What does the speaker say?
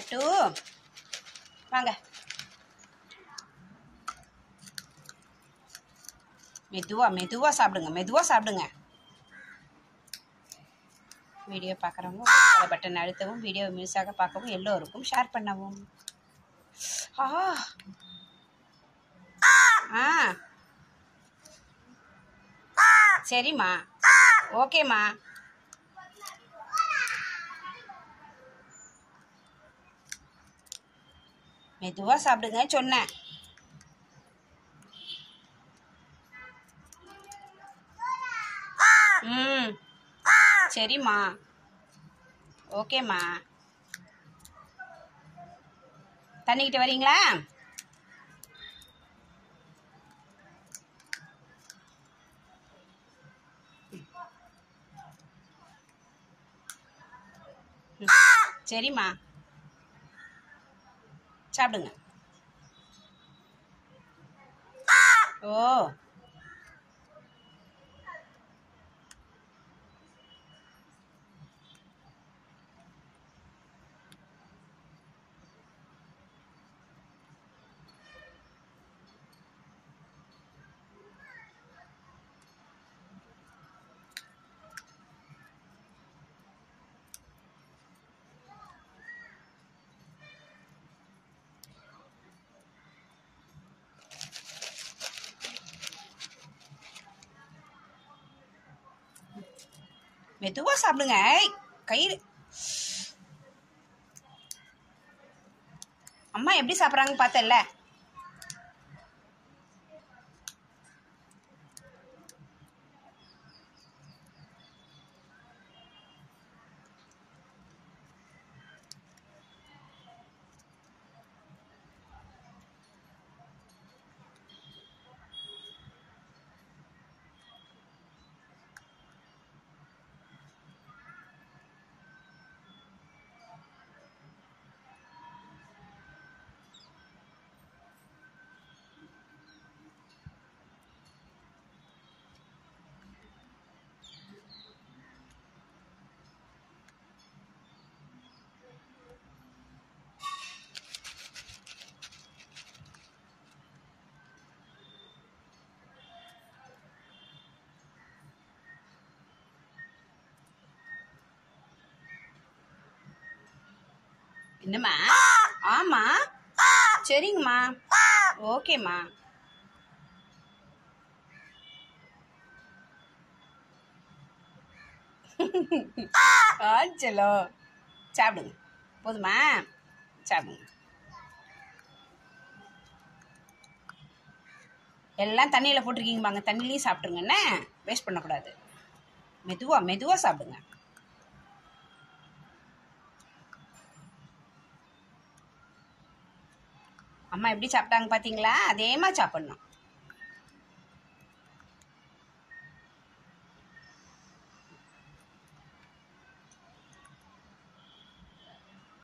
பட்டு வாங்க. மெதுவா மெதுவா சாப்பிடுங்க மெதுவாக சாப்பிடுங்க. வீடியோ பார்க்குறவங்க பட்டன் அழுத்தவும் வீடியோ மியூஸாக பார்க்கவும் எல்லோருக்கும் ஷேர் பண்ணவும். ஆ. ஆ. சரிம்மா. ஓகேம்மா. மெதுவாக சாப்பிடுங்க சொன்னேன். ம். சரிம்மா. ஓகேம்மா. தண்ணிக்கிட்ட வரீங்களா? சரிம்மா. சாப்பிடுங்க. ஓ. மெதுவா சாப்பிடுங்க. கயிறு. அம்மா எப்படி சாப்பிட்றாங்க பார்த்தல என்னம்மா? ஆமா. சரிங்கம்மா. ஓகேம்மா. ஆச்சலோ சாப்பிடுங்க. போதுமா? சாப்பிடுங்க. எல்லாம் தண்ணியில் போட்டிருக்கீங்க பாங்க தண்ணிலையும் சாப்பிட்ருங்க என்ன? வேஸ்ட் பண்ணக்கூடாது. மெதுவாக மெதுவாக சாப்பிடுங்க. அம்மா எப்படி சாப்பிட்டாங்க பார்த்தீங்களா அதே மாதிரி சாப்பிட்ணும்.